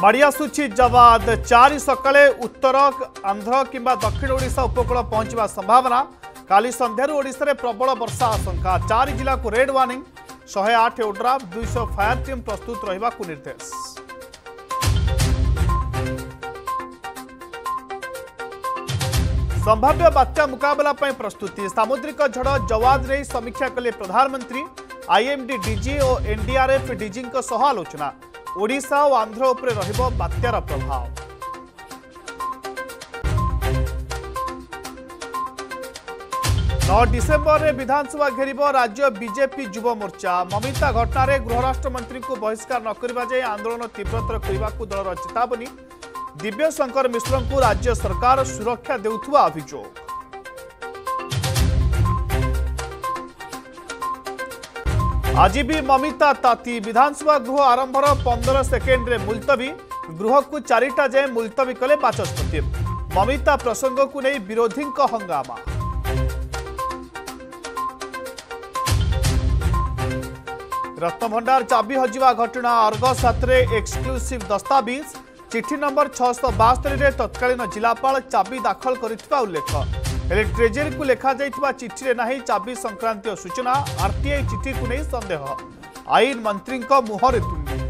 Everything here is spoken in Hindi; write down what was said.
मड़ियासूची जवाद चार सका उत्तर आंध्र कि दक्षिण ओडा उपकूल पहुंचा संभावना का सन्धार प्रबल वर्षा आशंका चार जिला रेड वार्णिंग शहे आठ ओड्राफ दुश फायर टीम प्रस्तुत रहा निर्देश संभाव्य बात्या मुकबला प्रस्तुति सामुद्रिक झड़ जवाद नहीं समीक्षा कले प्रधानमंत्री आईएमडी डी और एनडीआरएफ डी आलोचना ଓଡ଼ିଶା ଓ ଆନ୍ଧ୍ର ଉପରେ ରହିବ ବାତ୍ୟାର ପ୍ରଭାବ ନଅ ଡିସେମ୍ବରରେ ବିଧାନସଭା ଘେରିବ ରାଜ୍ୟ ବିଜେପି ଯୁବ ମୋର୍ଚ୍ଚା ମମିତା ଘଟଣାରେ ଗୃହରାଷ୍ଟ୍ରମନ୍ତ୍ରୀଙ୍କୁ ବହିଷ୍କାର ନ କରିବା ଯାଏ ଆନ୍ଦୋଳନ ତୀବ୍ରତର କରିବାକୁ ଦଳର ଚେତାବନୀ ଦିବ୍ୟଶଙ୍କର ମିଶ୍ରଙ୍କୁ ରାଜ୍ୟ ସରକାର ସୁରକ୍ଷା ଦେଉଥିବା ଅଭିଯୋଗ आज भी ममिता ताती विधानसभा गृह आरंभर पंद्रह सेकेंड में मुलतवी गृह को चारिटा जाए मुलतवी कले बाचस्पति ममिता प्रसंग को नहीं विरोधी हंगामा रत्नभंडार चाबी हजार घटना अर्गस हाथे एक्सक्लूसिव दस्ताविज चिठी नंबर छह सौ बास्तरी तत्कालीन जिलापा चाबी दाखल करल्लेख ହେଲେ ଟ୍ରେଜେରୀକୁ ଲେଖାଯାଇଥିବା ଚିଠିରେ ନାହିଁ ଚାବି ସଂକ୍ରାନ୍ତୀୟ ସୂଚନା ଆର୍ଟିଆଇ ଚିଠିକୁ ନେଇ ସନ୍ଦେହ ଆଇନ ମନ୍ତ୍ରୀଙ୍କ ମୁହଁରେ ତୁଣ୍ଡି